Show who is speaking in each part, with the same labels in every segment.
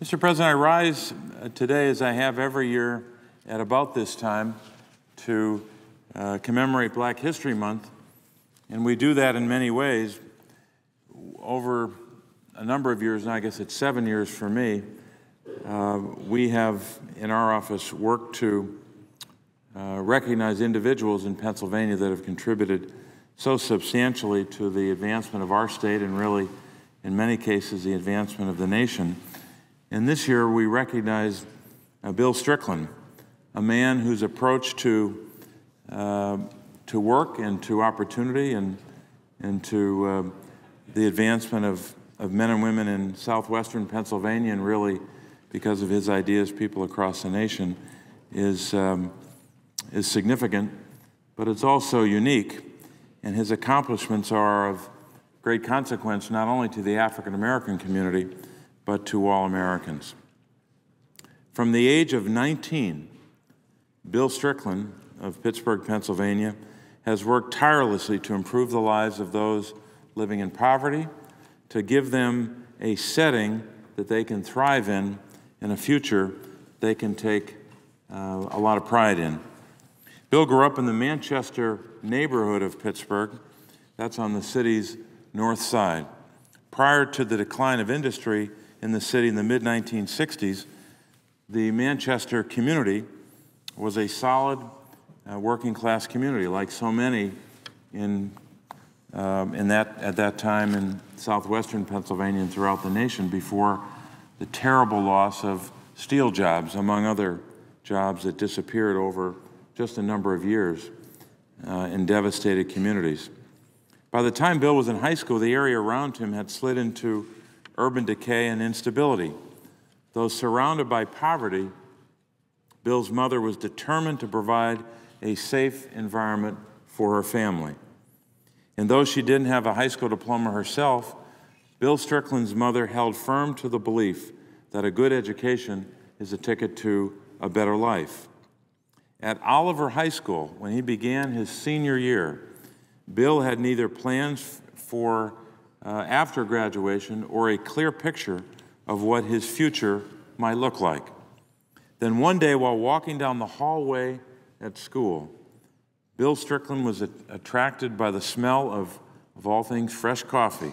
Speaker 1: Mr. President, I rise uh, today, as I have every year at about this time, to uh, commemorate Black History Month. And we do that in many ways. Over a number of years, and I guess it's seven years for me, uh, we have in our office worked to uh, recognize individuals in Pennsylvania that have contributed so substantially to the advancement of our state and really, in many cases, the advancement of the nation. And this year we recognize uh, Bill Strickland, a man whose approach to, uh, to work and to opportunity and, and to uh, the advancement of, of men and women in southwestern Pennsylvania and really because of his ideas, people across the nation, is, um, is significant, but it's also unique. And his accomplishments are of great consequence not only to the African American community, but to all Americans. From the age of 19, Bill Strickland of Pittsburgh, Pennsylvania, has worked tirelessly to improve the lives of those living in poverty, to give them a setting that they can thrive in and a future they can take uh, a lot of pride in. Bill grew up in the Manchester neighborhood of Pittsburgh. That's on the city's north side. Prior to the decline of industry in the city in the mid 1960s, the Manchester community was a solid uh, working class community, like so many in, um, in that, at that time in southwestern Pennsylvania and throughout the nation before the terrible loss of steel jobs, among other jobs that disappeared over just a number of years uh, in devastated communities. By the time Bill was in high school, the area around him had slid into urban decay and instability. Though surrounded by poverty, Bill's mother was determined to provide a safe environment for her family. And though she didn't have a high school diploma herself, Bill Strickland's mother held firm to the belief that a good education is a ticket to a better life. At Oliver High School, when he began his senior year, Bill had neither plans for uh, after graduation or a clear picture of what his future might look like. Then one day, while walking down the hallway at school, Bill Strickland was attracted by the smell of, of all things fresh coffee.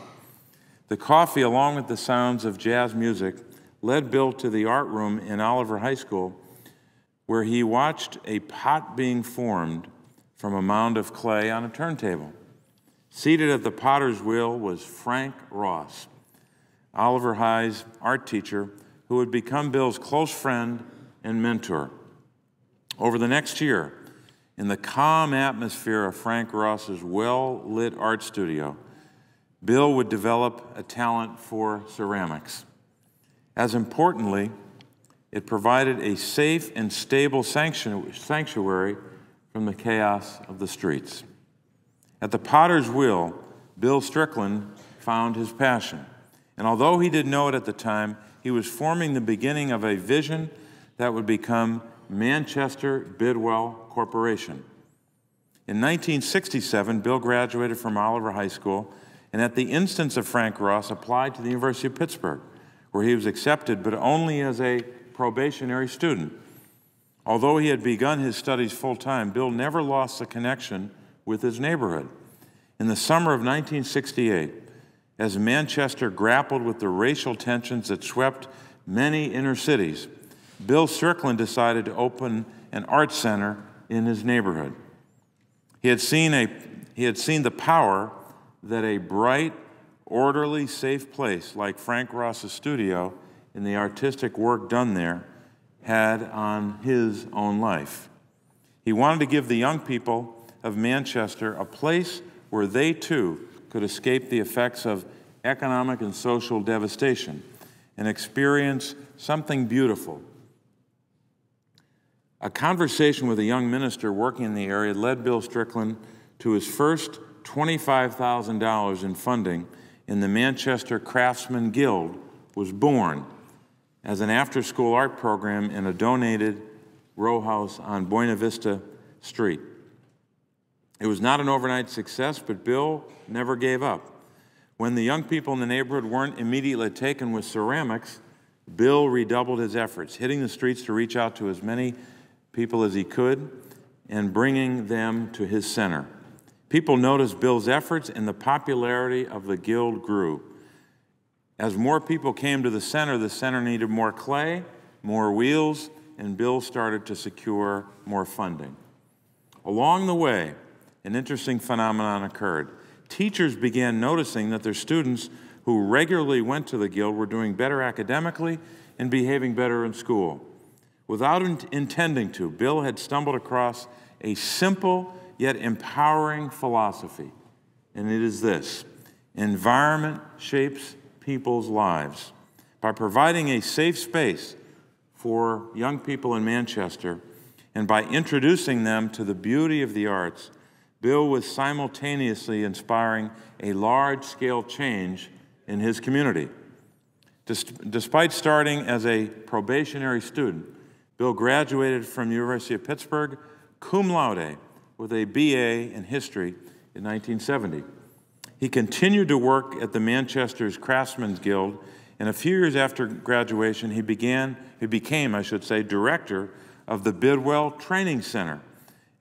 Speaker 1: The coffee, along with the sounds of jazz music, led Bill to the art room in Oliver High School, where he watched a pot being formed from a mound of clay on a turntable. Seated at the potter's wheel was Frank Ross, Oliver High's art teacher, who would become Bill's close friend and mentor. Over the next year, in the calm atmosphere of Frank Ross's well lit art studio, Bill would develop a talent for ceramics. As importantly, it provided a safe and stable sanctuary from the chaos of the streets. At the potter's wheel, Bill Strickland found his passion. And although he didn't know it at the time, he was forming the beginning of a vision that would become Manchester Bidwell Corporation. In 1967, Bill graduated from Oliver High School and at the instance of Frank Ross, applied to the University of Pittsburgh, where he was accepted, but only as a probationary student. Although he had begun his studies full time, Bill never lost the connection with his neighborhood. In the summer of 1968, as Manchester grappled with the racial tensions that swept many inner cities, Bill Strickland decided to open an art center in his neighborhood. He had seen, a, he had seen the power that a bright, orderly, safe place like Frank Ross's studio and the artistic work done there had on his own life. He wanted to give the young people of Manchester a place where they too could escape the effects of economic and social devastation and experience something beautiful. A conversation with a young minister working in the area led Bill Strickland to his first $25,000 in funding in the Manchester Craftsman Guild was born as an after-school art program in a donated row house on Buena Vista Street. It was not an overnight success, but Bill never gave up. When the young people in the neighborhood weren't immediately taken with ceramics, Bill redoubled his efforts, hitting the streets to reach out to as many people as he could and bringing them to his center. People noticed Bill's efforts, and the popularity of the guild grew. As more people came to the center, the center needed more clay, more wheels, and Bill started to secure more funding. Along the way, an interesting phenomenon occurred. Teachers began noticing that their students who regularly went to the guild were doing better academically and behaving better in school. Without intending to, Bill had stumbled across a simple yet empowering philosophy, and it is this environment shapes people's lives. By providing a safe space for young people in Manchester and by introducing them to the beauty of the arts, Bill was simultaneously inspiring a large scale change in his community. Despite starting as a probationary student, Bill graduated from the University of Pittsburgh cum laude with a BA in history in 1970. He continued to work at the Manchester's Craftsmen's Guild, and a few years after graduation, he began, he became, I should say, director of the Bidwell Training Center,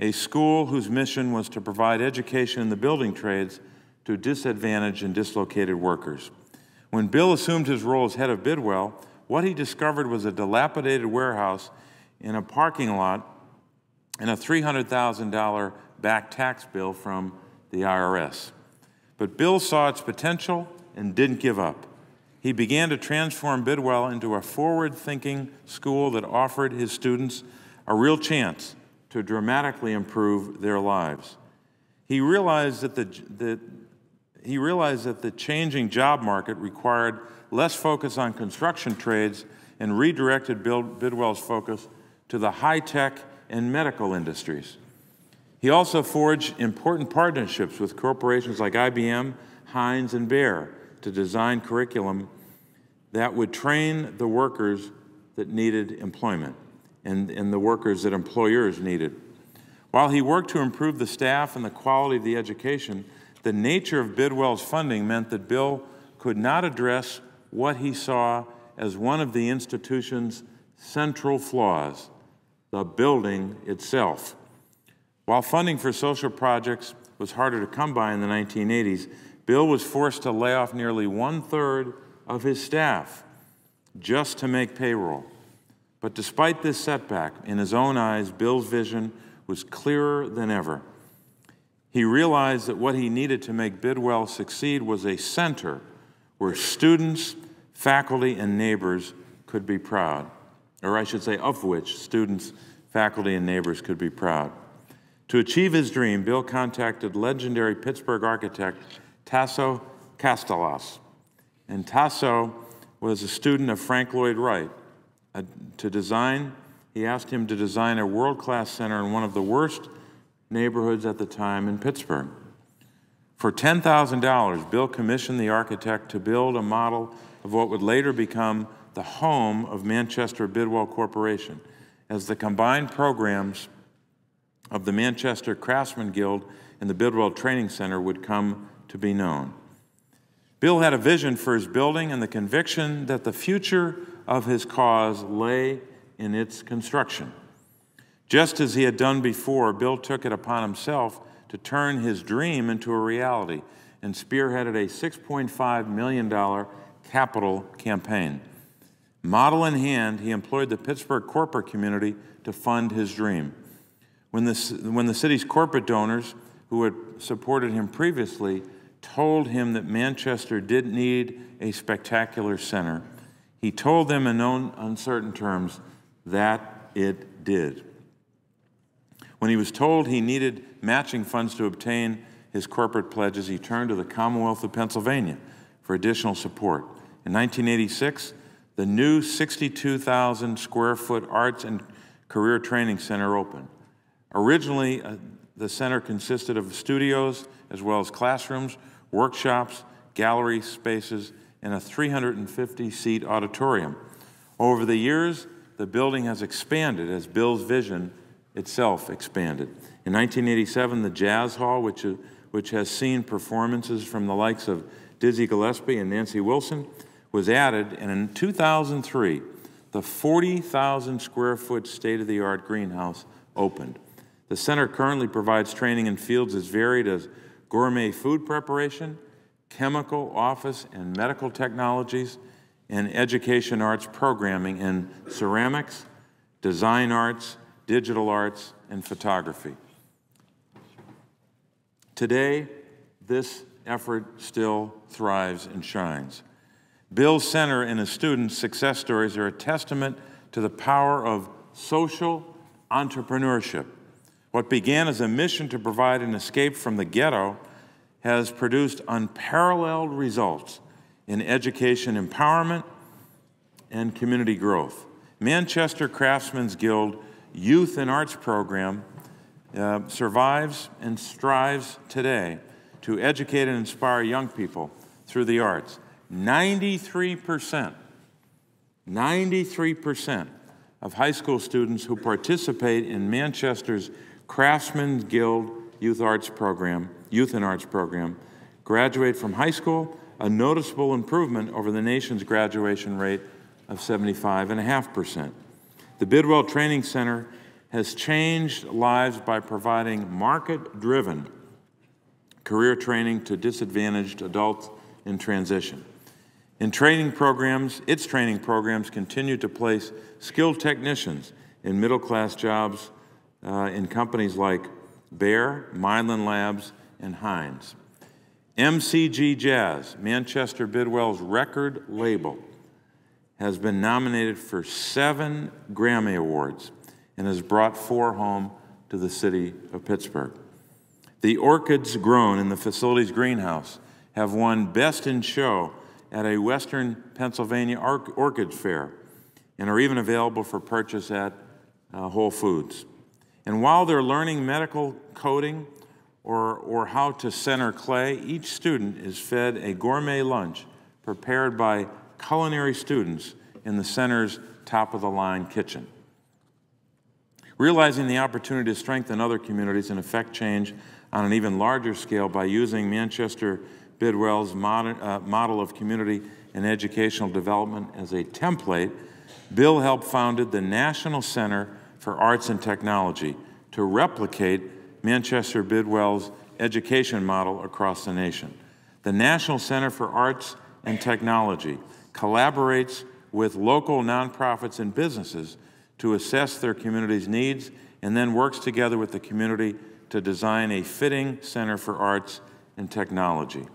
Speaker 1: a school whose mission was to provide education in the building trades to disadvantaged and dislocated workers. When Bill assumed his role as head of Bidwell, what he discovered was a dilapidated warehouse in a parking lot and a $300,000 back tax bill from the IRS. But Bill saw its potential and didn't give up. He began to transform Bidwell into a forward thinking school that offered his students a real chance to dramatically improve their lives. He realized that the, he realized that the changing job market required less focus on construction trades and redirected Bidwell's focus to the high tech and medical industries. He also forged important partnerships with corporations like IBM, Heinz, and Bayer to design curriculum that would train the workers that needed employment and, and the workers that employers needed. While he worked to improve the staff and the quality of the education, the nature of Bidwell's funding meant that Bill could not address what he saw as one of the institution's central flaws the building itself. While funding for social projects was harder to come by in the 1980s, Bill was forced to lay off nearly one third of his staff just to make payroll. But despite this setback, in his own eyes, Bill's vision was clearer than ever. He realized that what he needed to make Bidwell succeed was a center where students, faculty, and neighbors could be proud, or I should say, of which students, faculty, and neighbors could be proud. To achieve his dream, Bill contacted legendary Pittsburgh architect Tasso Katselas. And Tasso was a student of Frank Lloyd Wright. Uh, to design, he asked him to design a world class center in one of the worst neighborhoods at the time in Pittsburgh. For $10,000, Bill commissioned the architect to build a model of what would later become the home of Manchester Bidwell Corporation, as the combined programs of the Manchester Craftsman Guild and the Bidwell Training Center would come to be known. Bill had a vision for his building and the conviction that the future of his cause lay in its construction. Just as he had done before, Bill took it upon himself to turn his dream into a reality and spearheaded a $6.5 million capital campaign. Model in hand, he employed the Pittsburgh corporate community to fund his dream. When the, when the city's corporate donors, who had supported him previously, told him that Manchester didn't need a spectacular center, he told them in known uncertain terms that it did. When he was told he needed matching funds to obtain his corporate pledges, he turned to the Commonwealth of Pennsylvania for additional support. In 1986, the new 62,000 square foot Arts and Career Training Center opened. Originally, uh, the center consisted of studios as well as classrooms, workshops, gallery spaces, and a 350 seat auditorium. Over the years, the building has expanded as Bill's vision itself expanded. In 1987, the Jazz Hall, which, uh, which has seen performances from the likes of Dizzy Gillespie and Nancy Wilson, was added, and in 2003, the 40,000 square foot state of the art greenhouse opened. The center currently provides training in fields as varied as gourmet food preparation, chemical, office, and medical technologies, and education arts programming in ceramics, design arts, digital arts, and photography. Today, this effort still thrives and shines. Bill's Center and his students' success stories are a testament to the power of social entrepreneurship. What began as a mission to provide an escape from the ghetto has produced unparalleled results in education empowerment and community growth. Manchester Craftsmen's Guild Youth and Arts Program uh, survives and strives today to educate and inspire young people through the arts. 93%, 93% of high school students who participate in Manchester's Craftsmen's Guild Youth Arts Program, Youth and Arts Program, graduate from high school, a noticeable improvement over the nation's graduation rate of 75.5%. The Bidwell Training Center has changed lives by providing market driven career training to disadvantaged adults in transition. In training programs, its training programs continue to place skilled technicians in middle class jobs uh, in companies like Bayer, Mylan Labs, and Heinz. MCG Jazz, Manchester Bidwell's record label, has been nominated for seven Grammy Awards and has brought four home to the city of Pittsburgh. The orchids grown in the facility's greenhouse have won Best in Show at a Western Pennsylvania Orchid Fair and are even available for purchase at uh, Whole Foods. And while they're learning medical coding or, or how to center clay, each student is fed a gourmet lunch prepared by culinary students in the center's top of the line kitchen. Realizing the opportunity to strengthen other communities and affect change on an even larger scale by using Manchester Bidwell's modern, uh, model of community and educational development as a template, Bill helped founded the National Center for Arts and Technology to replicate Manchester Bidwell's education model across the nation. The National Center for Arts and Technology collaborates with local nonprofits and businesses to assess their community's needs and then works together with the community to design a fitting center for arts and technology.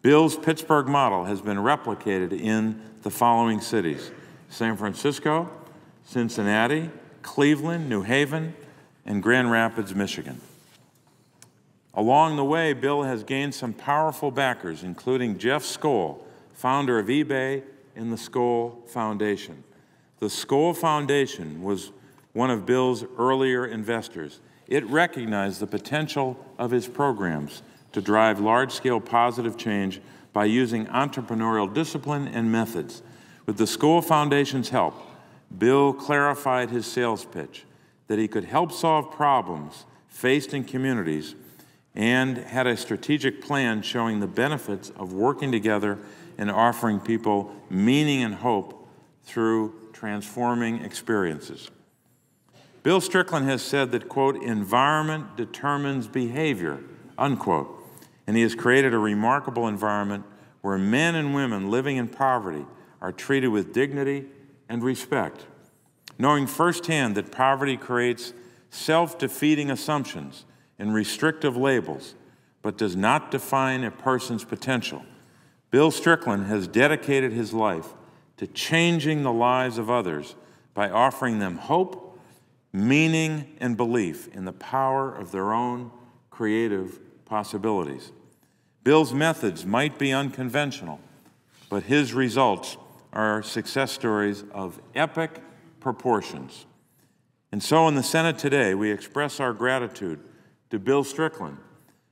Speaker 1: Bill's Pittsburgh model has been replicated in the following cities San Francisco, Cincinnati, Cleveland, New Haven, and Grand Rapids, Michigan. Along the way, Bill has gained some powerful backers, including Jeff Skoll, founder of eBay and the Skoll Foundation. The Skoll Foundation was one of Bill's earlier investors it recognized the potential of his programs to drive large scale positive change by using entrepreneurial discipline and methods. With the Skoll Foundation's help, Bill clarified his sales pitch that he could help solve problems faced in communities and had a strategic plan showing the benefits of working together and offering people meaning and hope through transforming experiences. Bill Strickland has said that, quote, environment determines behavior, unquote. And he has created a remarkable environment where men and women living in poverty are treated with dignity and respect. Knowing firsthand that poverty creates self defeating assumptions and restrictive labels, but does not define a person's potential, Bill Strickland has dedicated his life to changing the lives of others by offering them hope meaning and belief in the power of their own creative possibilities. Bill's methods might be unconventional, but his results are success stories of epic proportions. And so in the Senate today, we express our gratitude to Bill Strickland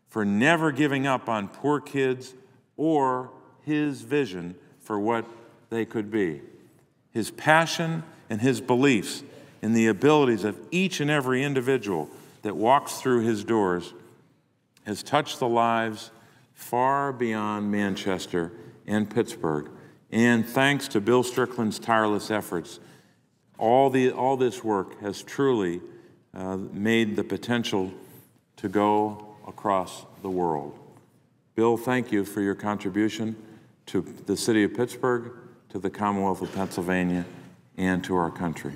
Speaker 1: for never giving up on poor kids or his vision for what they could be. His passion and his beliefs in the abilities of each and every individual that walks through his doors has touched the lives far beyond Manchester and Pittsburgh And thanks to Bill Strickland's tireless efforts, all, the, all this work has truly uh, made the potential to go across the world. Bill, thank you for your contribution to the city of Pittsburgh, to the Commonwealth of Pennsylvania, and to our country.